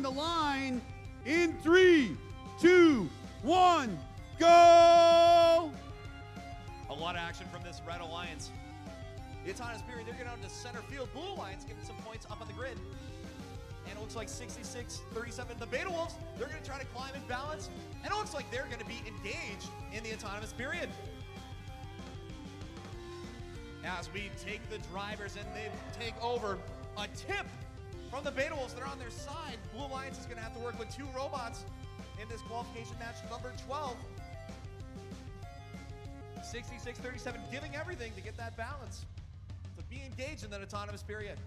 entering the line in three, two, one, go! A lot of action from this Red Alliance. The Autonomous Period, they're getting out into center field. Blue Alliance getting some points up on the grid. And it looks like 66 37. The Beta Wolves, they're going to try to climb in balance. And it looks like they're going to be engaged in the Autonomous Period. As we take the drivers and they take over, a tip from the Beta Wolves. They're on their side. Blue Alliance is going to have to work with two robots in this qualification match number 12. 66 37, giving everything to get that balance, to be engaged in that autonomous period.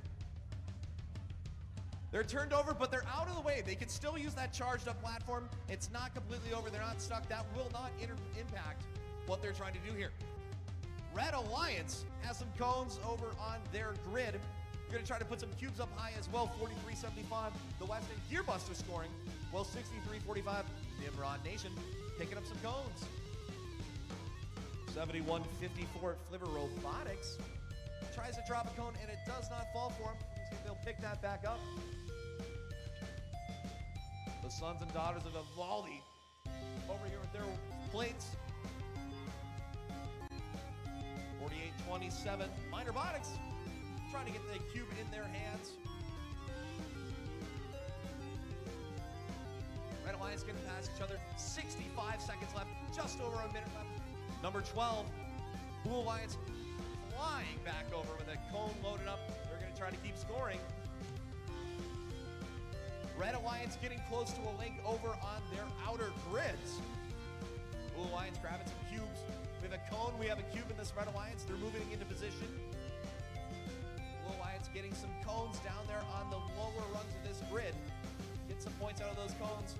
They're turned over, but they're out of the way. They can still use that charged up platform. It's not completely over. They're not stuck. That will not impact what they're trying to do here. Red Alliance has some cones over on their grid. To try to put some cubes up high as well. 43-75, the West End Gearbuster scoring. Well, 63-45, Nimrod Nation picking up some cones. 71-54 Flivver Robotics tries to drop a cone and it does not fall for him. They'll pick that back up. The sons and daughters of the Evaldi over here with their plates. 48-27, Mine Robotics trying to get the cube in their hands. Red Alliance getting past each other. 65 seconds left, just over a minute left. Number 12, Blue Alliance flying back over with a cone loaded up. They're going to try to keep scoring. Red Alliance getting close to a link over on their outer grids. Blue Alliance grabbing some cubes. We have a cone, we have a cube in this Red Alliance. They're moving into position. The lower rungs of this grid. Get some points out of those cones.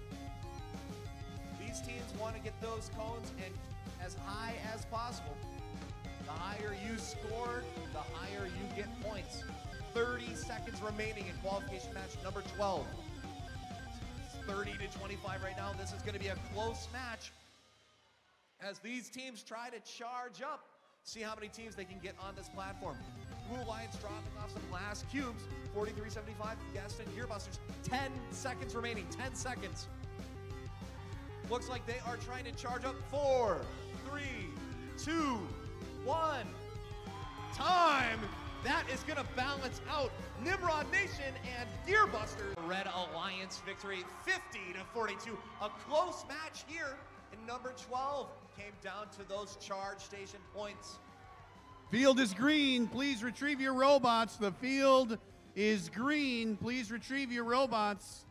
These teams want to get those cones and as high as possible. The higher you score, the higher you get points. 30 seconds remaining in qualification match number 12. 30 to 25 right now. This is going to be a close match as these teams try to charge up. See how many teams they can get on this platform. Blue Alliance dropping off some last cubes. 43.75, Gaston Gearbusters. 10 seconds remaining, 10 seconds. Looks like they are trying to charge up. Four, three, two, one. Time. That is going to balance out Nimrod Nation and Gearbuster. Red Alliance victory 50 to 42. A close match here in number 12 came down to those charge station points. Field is green. Please retrieve your robots. The field is green. Please retrieve your robots.